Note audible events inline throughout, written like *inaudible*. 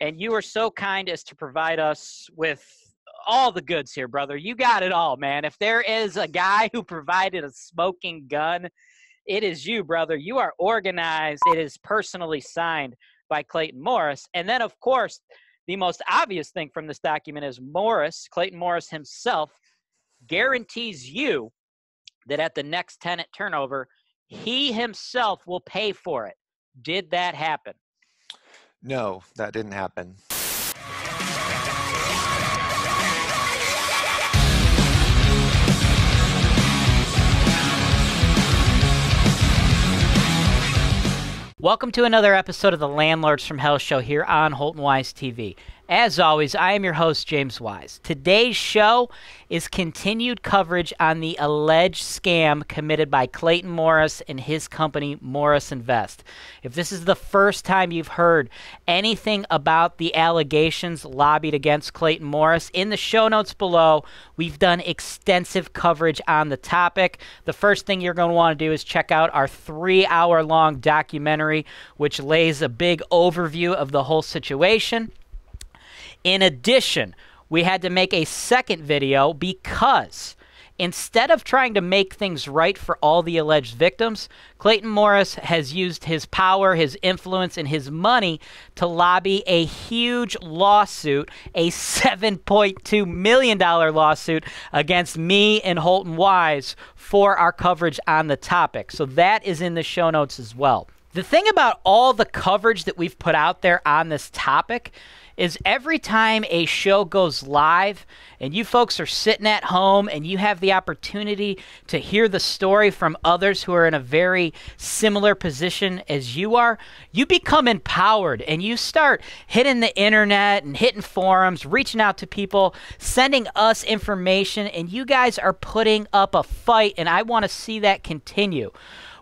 and you were so kind as to provide us with all the goods here, brother. You got it all, man. If there is a guy who provided a smoking gun, it is you, brother. You are organized. It is personally signed by Clayton Morris. And then, of course, the most obvious thing from this document is Morris, Clayton Morris himself, guarantees you that at the next tenant turnover, he himself will pay for it. Did that happen? No, that didn't happen. Welcome to another episode of the Landlords from Hell show here on Holton Wise TV. As always, I am your host, James Wise. Today's show is continued coverage on the alleged scam committed by Clayton Morris and his company, Morris Invest. If this is the first time you've heard anything about the allegations lobbied against Clayton Morris, in the show notes below, we've done extensive coverage on the topic. The first thing you're going to want to do is check out our three hour long documentary, which lays a big overview of the whole situation. In addition, we had to make a second video because instead of trying to make things right for all the alleged victims, Clayton Morris has used his power, his influence, and his money to lobby a huge lawsuit, a $7.2 million lawsuit against me and Holton Wise for our coverage on the topic. So that is in the show notes as well. The thing about all the coverage that we've put out there on this topic is every time a show goes live and you folks are sitting at home and you have the opportunity to hear the story from others who are in a very similar position as you are, you become empowered and you start hitting the internet and hitting forums, reaching out to people, sending us information, and you guys are putting up a fight, and I want to see that continue.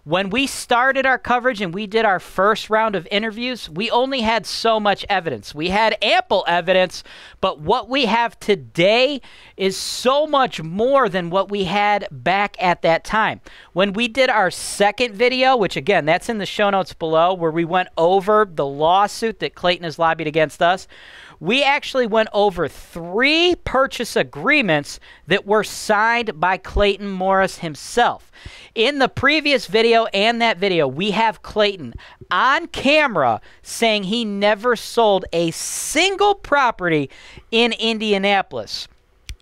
When we started our coverage and we did our first round of interviews, we only had so much evidence. We had ample evidence, but what we have today is so much more than what we had back at that time. When we did our second video, which again, that's in the show notes below, where we went over the lawsuit that Clayton has lobbied against us, we actually went over three purchase agreements that were signed by Clayton Morris himself. In the previous video and that video, we have Clayton on camera saying he never sold a single property in Indianapolis.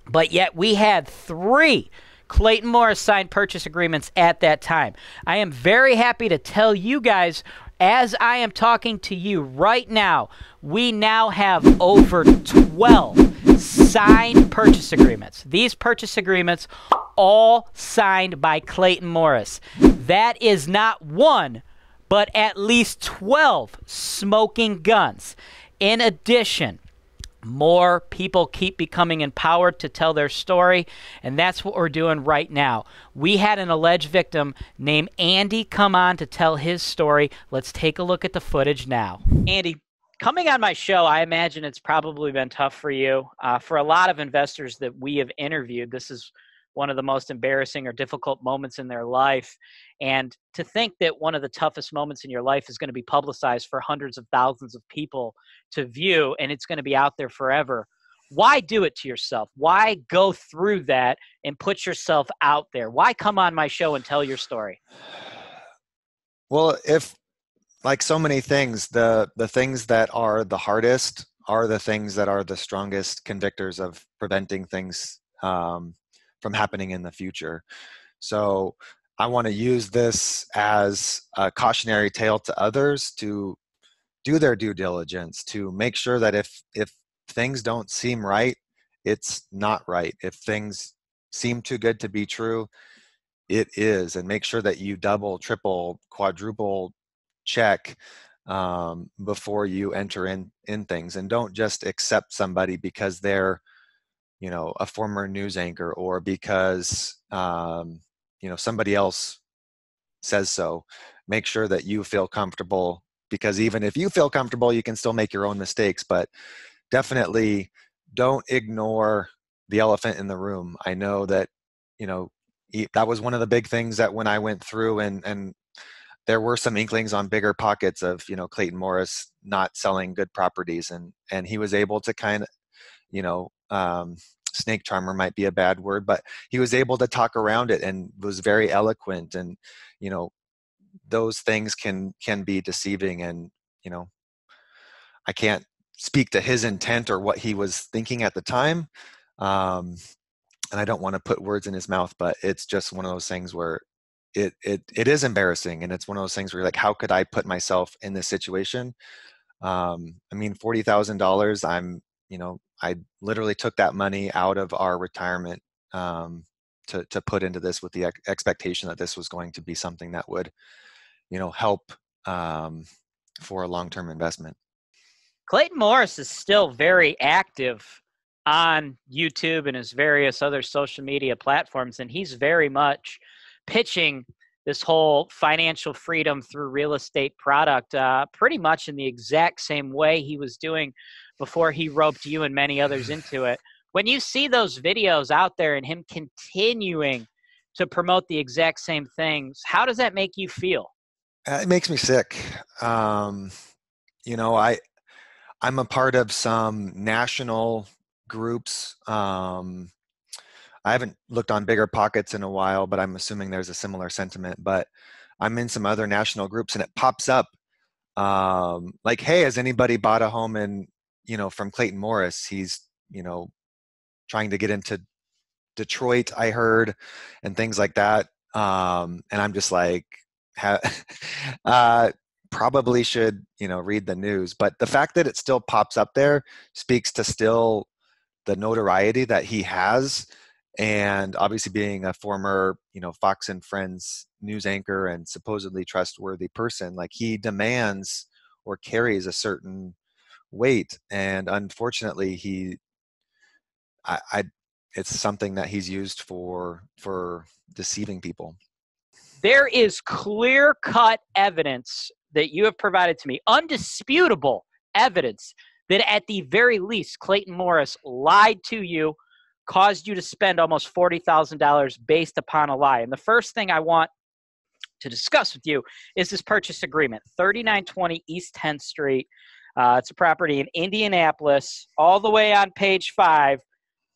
But yet we had three Clayton Morris signed purchase agreements at that time. I am very happy to tell you guys as I am talking to you right now, we now have over 12 signed purchase agreements. These purchase agreements all signed by Clayton Morris. That is not one, but at least 12 smoking guns. In addition, more people keep becoming empowered to tell their story, and that's what we're doing right now. We had an alleged victim named Andy come on to tell his story. Let's take a look at the footage now. Andy, coming on my show, I imagine it's probably been tough for you. Uh, for a lot of investors that we have interviewed, this is one of the most embarrassing or difficult moments in their life. And to think that one of the toughest moments in your life is going to be publicized for hundreds of thousands of people to view and it's going to be out there forever. Why do it to yourself? Why go through that and put yourself out there? Why come on my show and tell your story? Well, if like so many things, the the things that are the hardest are the things that are the strongest convictors of preventing things um, from happening in the future. So I want to use this as a cautionary tale to others to do their due diligence to make sure that if if things don't seem right, it's not right. If things seem too good to be true, it is, and make sure that you double, triple, quadruple check um, before you enter in in things, and don't just accept somebody because they're you know a former news anchor or because um, you know somebody else says so. Make sure that you feel comfortable because even if you feel comfortable you can still make your own mistakes but definitely don't ignore the elephant in the room. I know that you know that was one of the big things that when i went through and and there were some inklings on bigger pockets of you know Clayton Morris not selling good properties, and and he was able to kind of, you know, um, snake charmer might be a bad word, but he was able to talk around it and was very eloquent, and you know, those things can can be deceiving, and you know, I can't speak to his intent or what he was thinking at the time. Um, and I don't want to put words in his mouth, but it's just one of those things where it it it is embarrassing and it's one of those things where you're like how could i put myself in this situation? Um i mean $40000 i'm you know i literally took that money out of our retirement um to to put into this with the ex- expectation that this was going to be something that would you know help um for a long-term investment. Clayton morris is still very active on youtube and his various other social media platforms and he's very much pitching this whole financial freedom through real estate product uh, pretty much in the exact same way he was doing before he roped you and many others *sighs* into it. When you see those videos out there and him continuing to promote the exact same things, how does that make you feel? Uh, it makes me sick. Um, you know, I I'm a part of some national groups um, I haven't looked on bigger pockets in a while, but I'm assuming there's a similar sentiment. But I'm in some other national groups, and it pops up um, like, "Hey, has anybody bought a home in you know from Clayton Morris? He's you know trying to get into Detroit, I heard, and things like that." Um, and I'm just like, ha- *laughs* uh, probably should you know read the news. But the fact that it still pops up there speaks to still the notoriety that he has and obviously being a former you know fox and friends news anchor and supposedly trustworthy person like he demands or carries a certain weight and unfortunately he I, I it's something that he's used for for deceiving people. There is clear cut evidence that you have provided to me undisputable evidence that at the very least clayton morris lied to you caused you to spend almost $40,000 based upon a lie. And the first thing I want to discuss with you is this purchase agreement 3920 East 10th Street. Uh, it's a property in Indianapolis, all the way on page five.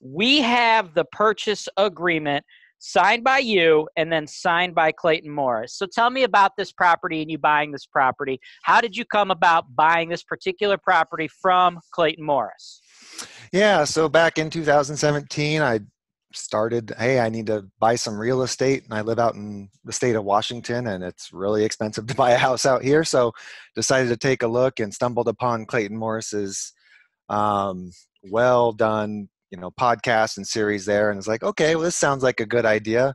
We have the purchase agreement signed by you and then signed by Clayton Morris. So tell me about this property and you buying this property. How did you come about buying this particular property from Clayton Morris? Yeah, so back in 2017, I started, hey, I need to buy some real estate. And I live out in the state of Washington, and it's really expensive to *laughs* buy a house out here. So decided to take a look and stumbled upon Clayton Morris's um, well done, you know, podcast and series there. And it's like, okay, well, this sounds like a good idea.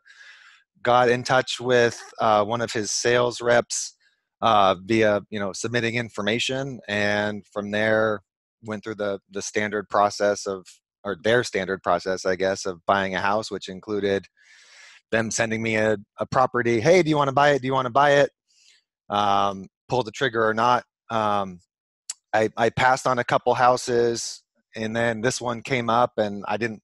Got in touch with uh, one of his sales reps uh, via, you know, submitting information. And from there, went through the the standard process of or their standard process, I guess, of buying a house, which included them sending me a, a property. Hey, do you want to buy it? Do you want to buy it? Um, pull the trigger or not. Um, I, I passed on a couple houses, and then this one came up, and I didn't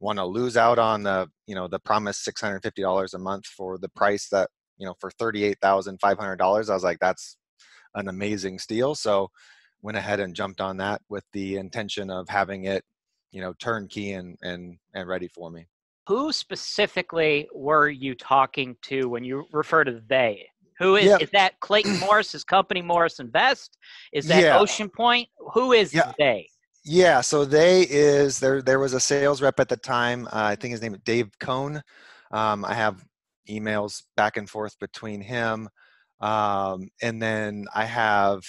want to lose out on the you know the promised six hundred fifty dollars a month for the price that you know for thirty eight thousand five hundred dollars. I was like, that's an amazing steal. So went ahead and jumped on that with the intention of having it, you know, turnkey and and and ready for me. Who specifically were you talking to when you refer to they? Who is yeah. is that Clayton *clears throat* Morris? Morris's company Morris Invest? Is that yeah. Ocean Point? Who is yeah. they? Yeah, so they is there. There was a sales rep at the time. Uh, I think his name is Dave Cohn. Um, I have emails back and forth between him, um, and then I have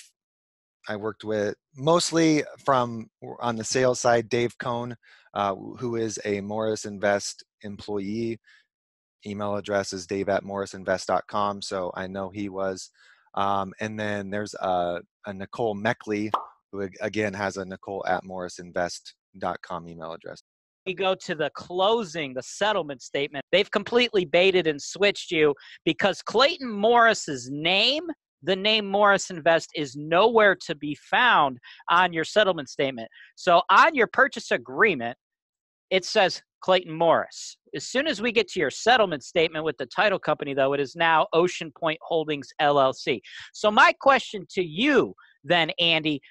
I worked with mostly from on the sales side, Dave Cohn, uh, who is a Morris Invest employee. Email address is dave at morrisinvest.com. So I know he was. Um, and then there's a, a Nicole Meckley, who again has a Nicole at morrisinvest.com email address. We go to the closing, the settlement statement. They've completely baited and switched you because Clayton Morris's name the name Morris Invest is nowhere to be found on your settlement statement. So on your purchase agreement, it says Clayton Morris. As soon as we get to your settlement statement with the title company, though, it is now Ocean Point Holdings LLC. So, my question to you then, Andy,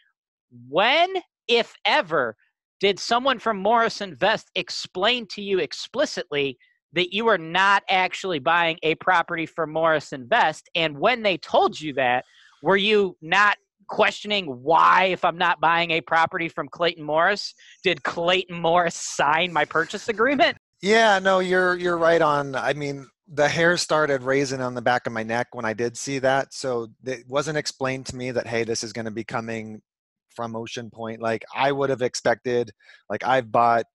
when, if ever, did someone from Morris Invest explain to you explicitly that you are not actually buying a property from Morris Invest? And when they told you that, were you not questioning why, if I'm not buying a property from Clayton Morris, did Clayton Morris sign my purchase agreement? Yeah, no, you're you're right on. I mean, the hair started raising on the back of my neck when I did see that. So it wasn't explained to me that hey, this is going to be coming from Ocean Point. Like I would have expected. Like I've bought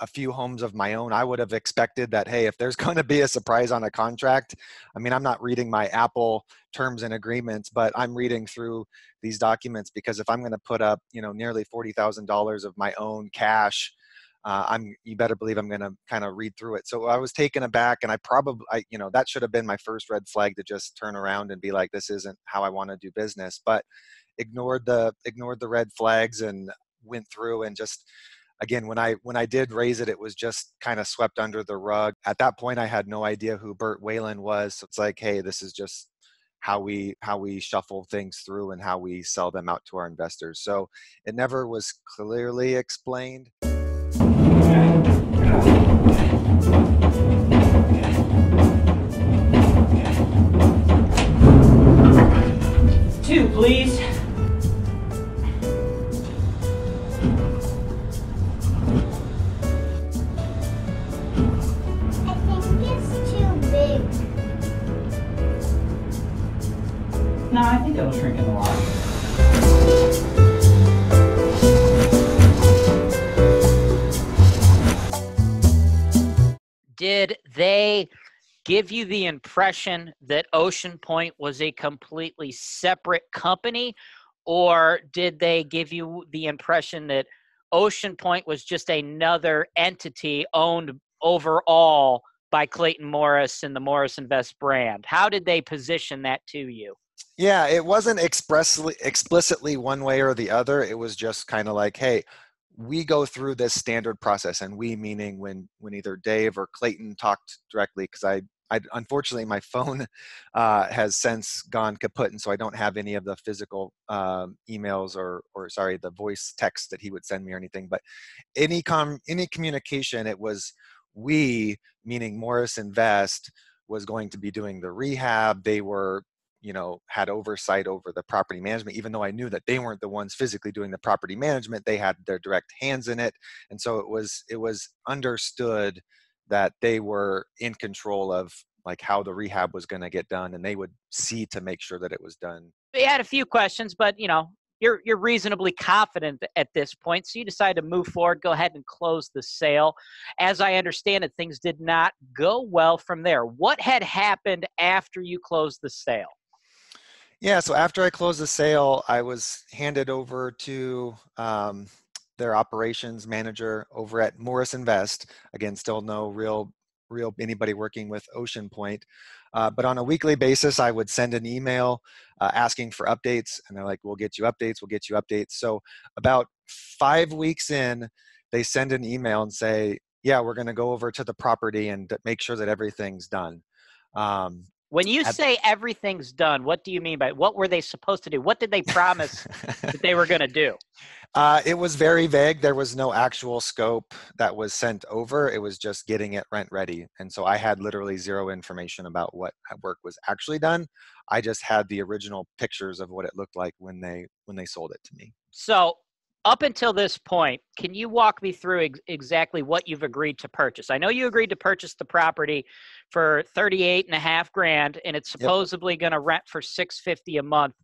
a few homes of my own, I would have expected that, hey, if there's *laughs* going to be a surprise on a contract, I mean, I'm not reading my Apple terms and agreements, but I'm reading through these documents because if I'm going to put up, you know, nearly $40,000 of my own cash, uh, I'm, you better believe I'm going to kind of read through it. So I was taken aback and I probably, I, you know, that should have been my first red flag to just turn around and be like, this isn't how I want to do business, but ignored the, ignored the red flags and went through and just, again when i when i did raise it it was just kind of swept under the rug. At that point i had no idea who bert whalen was so it's like hey this is just how we how we shuffle things through and how we sell them out to our investors. So it never was clearly explained. Two please it'll shrink in the water. Did they give you the impression that Ocean Point was a completely separate company, or did they give you the impression that Ocean Point was just another entity owned overall by Clayton Morris and the Morris Invest brand? How did they position that to you? Yeah, it wasn't expressly explicitly one way or the other. It was just kind of like, hey, we go through this standard process, and we meaning when when either Dave or Clayton talked directly, because I, I unfortunately my phone *laughs* uh, has since gone kaput, and so I don't have any of the physical um, emails or or sorry the voice text that he would send me or anything. But any com any communication, it was we meaning Morris Invest was going to be doing the rehab. They were you know had oversight over the property management even though i knew that they weren't the ones physically doing the property management they had their direct hands in it. And so it was it was understood that they were in control of like how the rehab was going to get done and they would see to make sure that it was done. We had a few questions but you know you're you're reasonably confident at this point so you decide to move forward go ahead and close the sale. As i understand it things did not go well from there. What had happened after you closed the sale yeah, so after I closed the sale, I was handed over to um, their operations manager over at Morris Invest. Again, still no real, real anybody working with Ocean Point. Uh, but on a weekly basis, I would send an email uh, asking for updates, and they're like, "We'll get you updates. We'll get you updates." So about five weeks in, they send an email and say, "Yeah, we're going to go over to the property and make sure that everything's done." Um, when you say everything's done, what do you mean by what were they supposed to do? What did they promise that they were going to do? *laughs* Uh, it was very vague. There was no actual scope that was sent over. It was just getting it rent ready. And so I had literally zero information about what work was actually done. I just had the original pictures of what it looked like when they when they sold it to me. So up until this point, can you walk me through ex- exactly what you've agreed to purchase? I know you agreed to purchase the property for 38 and a half grand and it's supposedly yep. going to rent for 650 a month.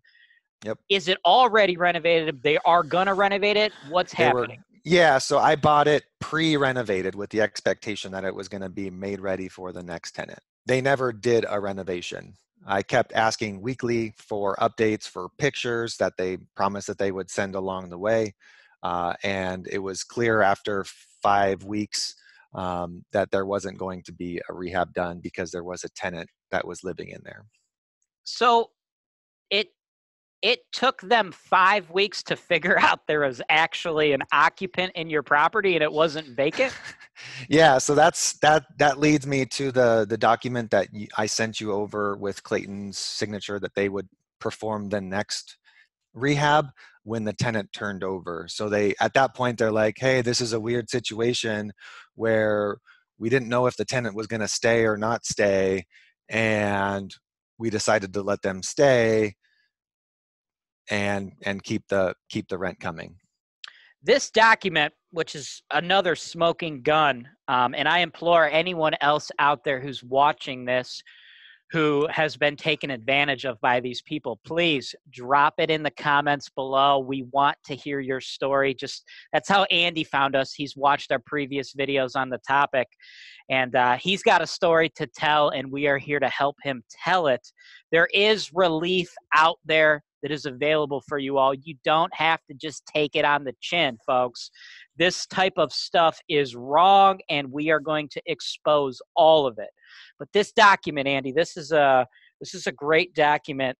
Yep. Is it already renovated? They are going to renovate it. What's they happening? Were, yeah, so I bought it pre-renovated with the expectation that it was going to be made ready for the next tenant. They never did a renovation. I kept asking weekly for updates for pictures that they promised that they would send along the way. Uh, and it was clear after five weeks um, that there wasn't going to be a rehab done because there was a tenant that was living in there. So it it took them five weeks to figure *laughs* out there was actually an occupant in your property and it wasn't vacant. *laughs* yeah, so that's that. That leads me to the the document that I sent you over with Clayton's signature that they would perform the next rehab when the tenant turned over. So they at that point they're like, "Hey, this is a weird situation where we didn't know if the tenant was going to stay or not stay and we decided to let them stay and and keep the keep the rent coming. This document which is another smoking gun um, and i implore anyone else out there who's watching this who has been taken advantage of by these people please drop it in the comments below. We want to hear your story. Just that's how andy found us. He's watched our previous videos on the topic and uh, he's got a story to tell and we are here to help him tell it. There is relief out there that is available for you all. You don't have to just take it on the chin folks. This type of stuff is wrong and we are going to expose all of it. But this document, Andy, this is a this is a great document,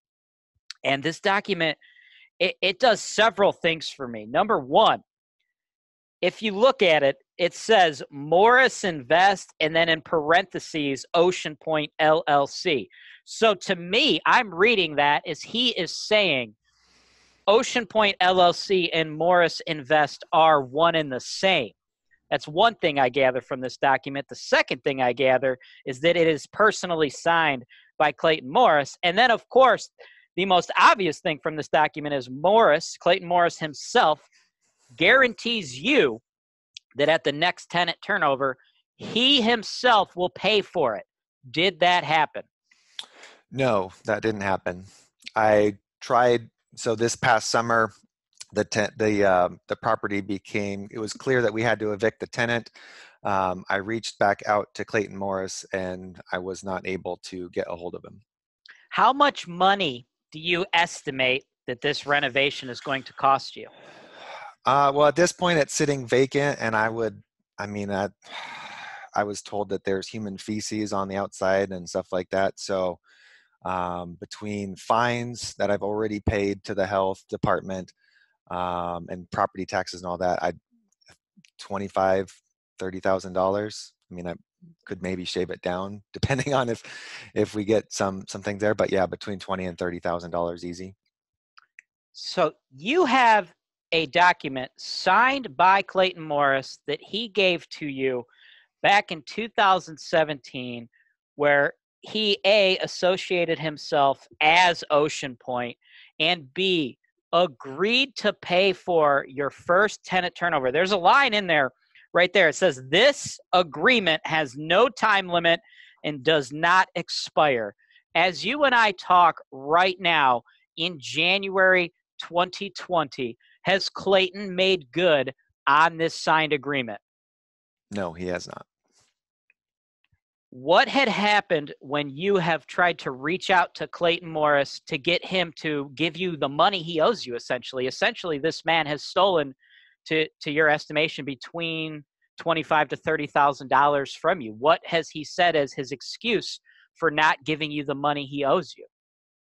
and this document it, it does several things for me. Number one, if you look at it, it says Morris Invest, and then in parentheses Ocean Point LLC. So to me, I'm reading that as he is saying Ocean Point LLC and Morris Invest are one and the same. That's one thing I gather from this document. The second thing I gather is that it is personally signed by Clayton Morris. And then, of course, the most obvious thing from this document is Morris, Clayton Morris himself, guarantees you that at the next tenant turnover, he himself will pay for it. Did that happen? No, that didn't happen. I tried. So this past summer, the te- the uh, the property became it was clear that we had to evict the tenant. Um, I reached back out to Clayton Morris and I was not able to get a hold of him. How much money do you estimate that this renovation is going to cost you? Uh, well, at this point, it's sitting vacant, and I would, I mean, I, *sighs* I was told that there's human feces on the outside and stuff like that. So, um, between fines that I've already paid to the health department, um, and property taxes and all that, I twenty five, thirty thousand dollars. I mean, I could maybe shave it down *laughs* depending on if if we get some some things there. But yeah, between twenty and thirty thousand dollars easy. So you have a document signed by Clayton Morris that he gave to you back in 2017, where he a associated himself as Ocean Point and b agreed to pay for your first tenant turnover. There's a line in there right there. It says this agreement has no time limit and does not expire. As you and I talk right now in January 2020, has Clayton made good on this signed agreement? No, he has not. What had happened when you have tried to reach out to Clayton Morris to get him to give you the money he owes you essentially? Essentially this man has stolen to to your estimation between 25 to 30,000 dollars from you. What has he said as his excuse for not giving you the money he owes you?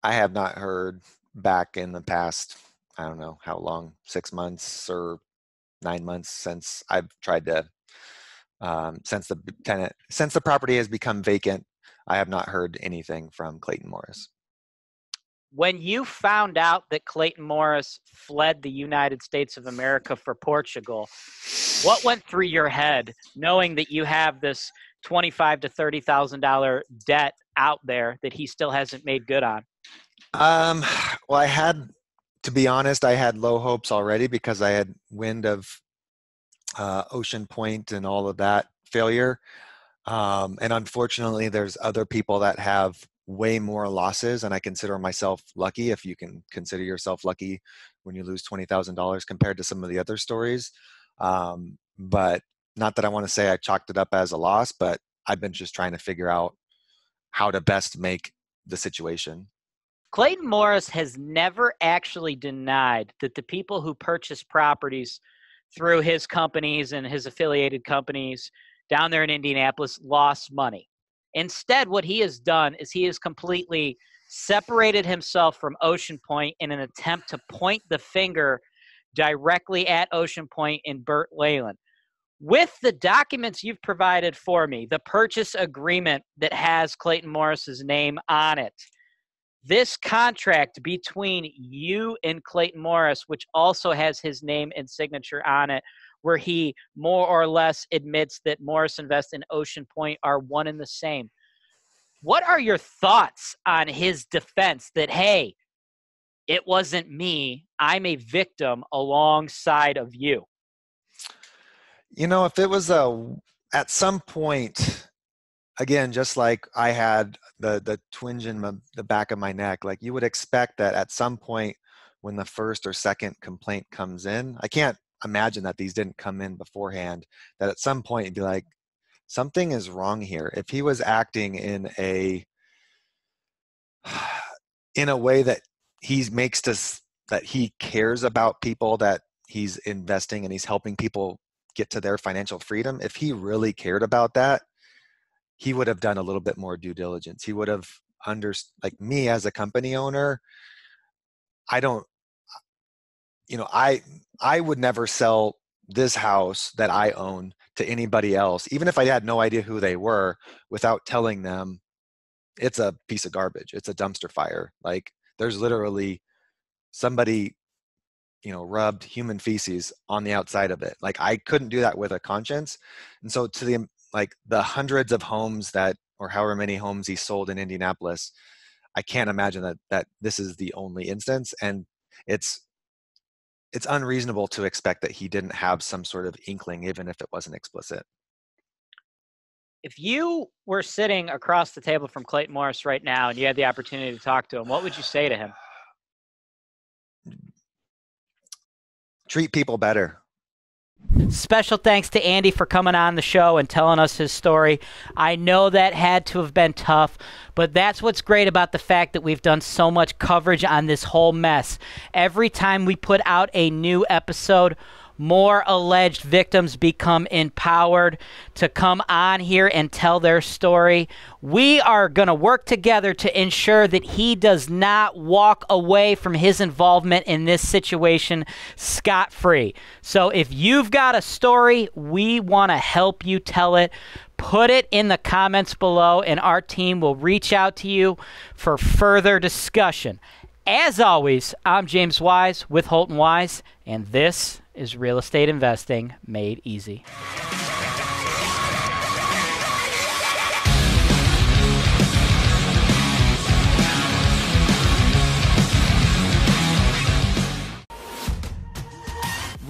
I have not heard back in the past I don't know how long 6 months or 9 months since I've tried to um, since the tenant since the property has become vacant i have not heard anything from clayton morris. When you found out that clayton morris fled the united states of america for portugal what went through your head knowing that you have this 25 to 30 thousand dollar debt out there that he still hasn't made good on? Um well i had to be honest i had low hopes already because i had wind of uh, Ocean Point and all of that failure. Um, and unfortunately, there's other people that have way more losses, and I consider myself lucky. If you can consider yourself lucky when you lose twenty thousand dollars compared to some of the other stories, um, but not that I want to say I chalked it up as a loss, but I've been just trying to figure out how to best make the situation. Clayton Morris has never actually denied that the people who purchase properties through his companies and his affiliated companies down there in Indianapolis lost money. Instead, what he has done is he has completely separated himself from Ocean Point in an attempt to point the finger directly at Ocean Point and Bert Whalen. With the documents you've provided for me, the purchase agreement that has Clayton Morris's name on it, this contract between you and Clayton Morris, which also has his name and signature on it, where he more or less admits that Morris Invest and Ocean Point are one and the same. What are your thoughts on his defense that, hey, it wasn't me, I'm a victim alongside of you? You know, if it was a, at some point, again, just like I had the the twinge in my, the back of my neck, like you would expect that at some point when the first or second complaint comes in, I can't imagine that these didn't come in beforehand. That at some point you'd be like, something is wrong here. If he was acting in a *sighs* in a way that he makes this that he cares about people that he's investing and he's helping people get to their financial freedom if he really cared about that he would have done a little bit more due diligence. He would have under like me as a company owner. I don't, you know, I I would never sell this house that I own to anybody else, even if I had no idea who they were, without telling them it's a piece of garbage. It's a dumpster fire. Like there's literally somebody you know rubbed human feces on the outside of it like i couldn't do that with a conscience and so to the like the hundreds of homes that or however many homes he sold in Indianapolis, I can't imagine that that this is the only instance and it's it's unreasonable to expect that he didn't have some sort of inkling even if it wasn't explicit. If you were sitting across the table from Clayton Morris right now and you had the opportunity to talk to him, what would you say to him? Treat people better. Special thanks to Andy for coming on the show and telling us his story. I know that had to have been tough, but that's what's great about the fact that we've done so much coverage on this whole mess. Every time we put out a new episode, more alleged victims become empowered to come on here and tell their story. We are going to work together to ensure that he does not walk away from his involvement in this situation scot free. So if you've got a story, we want to help you tell it put it in the comments below, and our team will reach out to you for further discussion. As always, I'm James Wise with Holton Wise, and this is real estate investing made easy.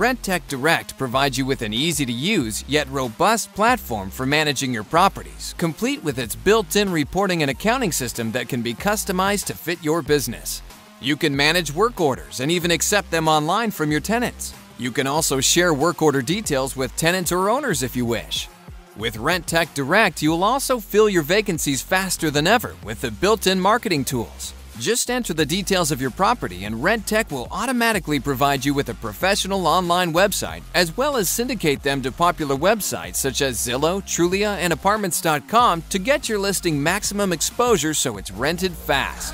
Rentec Direct provides you with an easy to use yet robust platform for managing your properties, complete with its built in reporting and accounting system that can be customized to fit your business. You can manage work orders and even accept them online from your tenants. You can also share work order details with tenants or owners if you wish. With Rentec Direct, you'll also fill your vacancies faster than ever with the built-in marketing tools. Just enter the details of your property and Rentec will automatically provide you with a professional online website as well as syndicate them to popular websites such as Zillow, Trulia, and Apartments.com to get your listing maximum exposure so it's rented fast.